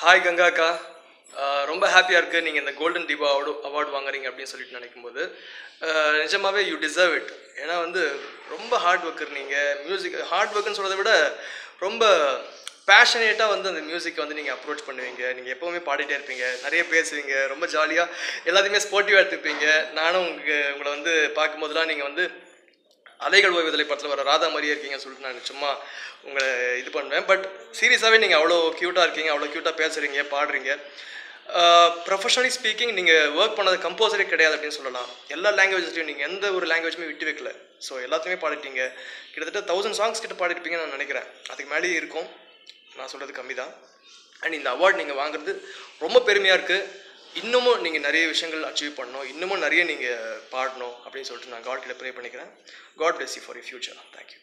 Hi கங்காக்கா ரொம்ப ஹாப்பியாக இருக்குது நீங்கள் இந்த கோல்டன் தீபா அவார்டு அவார்டு வாங்குறீங்க அப்படின்னு சொல்லிட்டு நினைக்கும்போது நிஜமாகவே யூ டிசர்வ் இட் ஏன்னா வந்து ரொம்ப ஹார்ட் ஒர்க்கர் நீங்கள் மியூசிக் ஹார்ட் ஒர்க்குன்னு சொல்கிறத விட ரொம்ப பேஷனேட்டாக வந்து அந்த மியூசிக்கை வந்து நீங்கள் அப்ரோச் பண்ணுவீங்க. நீங்கள் எப்போவுமே பாடிட்டே இருப்பீங்க. நிறைய பேசுவீங்க. ரொம்ப ஜாலியாக எல்லாத்தையுமே ஸ்போர்ட்டிவாக எடுத்துப்பீங்க. நானும் உங்கள் உங்களை வந்து பார்க்கும்போதெல்லாம் நீங்கள் வந்து அலைகள் ஓய்வதலை படத்தில் வர ராதா மாதிரியே இருக்கீங்கன்னு சொல்லிட்டு நான் சும்மா உங்களை இது பண்ணுவேன். பட் சீரியஸாகவே நீங்கள் அவ்வளோ க்யூட்டாக இருக்கீங்க அவ்வளோ க்யூட்டாக பேசுகிறீங்க பாடுறீங்க. ப்ரொஃபஷனலி ஸ்பீக்கிங் நீங்கள் ஒர்க் பண்ணது கம்போசரே கிடையாது அப்படின்னு சொல்லலாம். எல்லா லாங்குவேஜஸ்லையும் நீங்கள் எந்த ஒரு லாங்குவேஜுமே விட்டு வைக்கல. ஸோ எல்லாத்தையுமே பாடிட்டீங்க. கிட்டத்தட்ட தௌசண்ட் சாங்ஸ் கிட்ட பாடிருப்பீங்கன்னு நான் நினைக்கிறேன். அதுக்கு மேலேயே இருக்கும். நான் சொல்கிறது கம்மி தான் அண்ட் இந்த அவார்ட் நீங்கள் வாங்குறது ரொம்ப பெருமையாக இருக்குது இன்னமும் நீங்கள் நிறைய விஷயங்கள் அச்சீவ் பண்ணணும். இன்னமும் நிறைய நீங்கள் பாடணும் அப்படின்னு சொல்லிட்டு நான் காட் கிட்ட ப்ரே பண்ணிக்கிறேன். God bless you for you future thank you